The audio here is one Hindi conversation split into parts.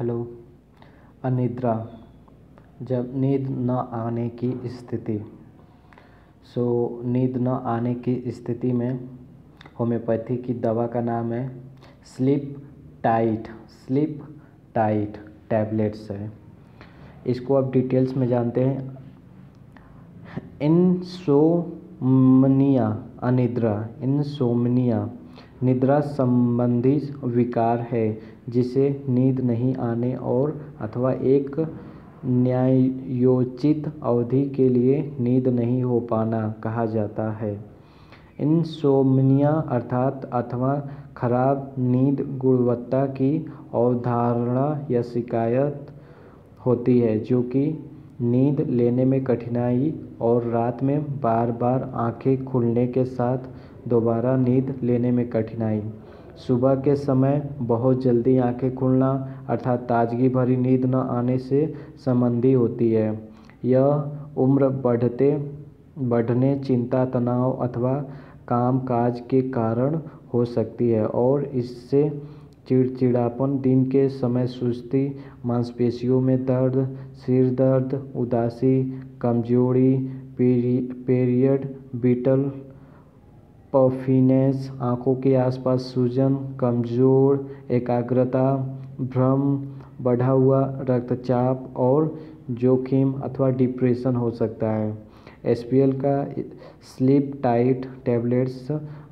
हेलो। अनिद्रा, जब नींद न आने की स्थिति। सो, नींद न आने की स्थिति में होम्योपैथी की दवा का नाम है sleep tight sleep tight tablets है। इसको आप डिटेल्स में जानते हैं। इंसोमनिया, अनिद्रा, इंसोमनिया। निद्रा संबंधी विकार है, जिसे नींद नहीं आने और अथवा एक न्यायोचित अवधि के लिए नींद नहीं हो पाना कहा जाता है। इंसोम्निया अर्थात अथवा खराब नींद गुणवत्ता की अवधारणा या शिकायत होती है, जो कि नींद लेने में कठिनाई और रात में बार बार आँखें खुलने के साथ दोबारा नींद लेने में कठिनाई। सुबह के समय बहुत जल्दी आँखें खुलना अर्थात ताजगी भरी नींद न आने से संबंधी होती है। यह उम्र बढ़ते, बढ़ने चिंता, तनाव अथवा काम काज के कारण हो सकती है और इससे चिड़चिड़ापन, दिन के समय सुस्ती, मांसपेशियों में दर्द, सिर दर्द, उदासी, कमज़ोरी पीरियड, बीटल, पफिनेस, आँखों के आसपास सूजन, कमज़ोर, एकाग्रता, भ्रम, बढ़ा हुआ रक्तचाप और जोखिम अथवा डिप्रेशन हो सकता है। एसपीएल का स्लीप टाइट टैबलेट्स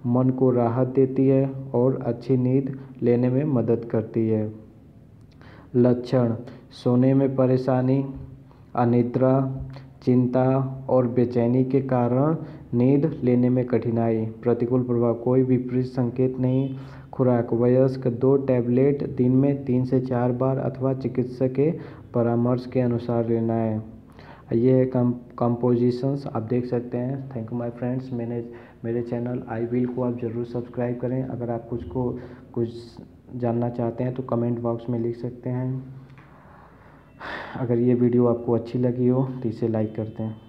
मन को राहत देती है और अच्छी नींद लेने में मदद करती है। लक्षण, सोने में परेशानी, अनिद्रा, चिंता और बेचैनी के कारण नींद लेने में कठिनाई। प्रतिकूल प्रभाव, कोई विपरीत संकेत नहीं। खुराक, वयस्क दो टैबलेट दिन में तीन से चार बार अथवा चिकित्सक के परामर्श के अनुसार लेना है। ये कम कंपोजिशंस आप देख सकते हैं। थैंक यू माय फ्रेंड्स मैंने, मेरे चैनल आई विल को आप ज़रूर सब्सक्राइब करें। अगर आप कुछ को कुछ जानना चाहते हैं तो कमेंट बॉक्स में लिख सकते हैं। अगर ये वीडियो आपको अच्छी लगी हो तो इसे लाइक करते हैं।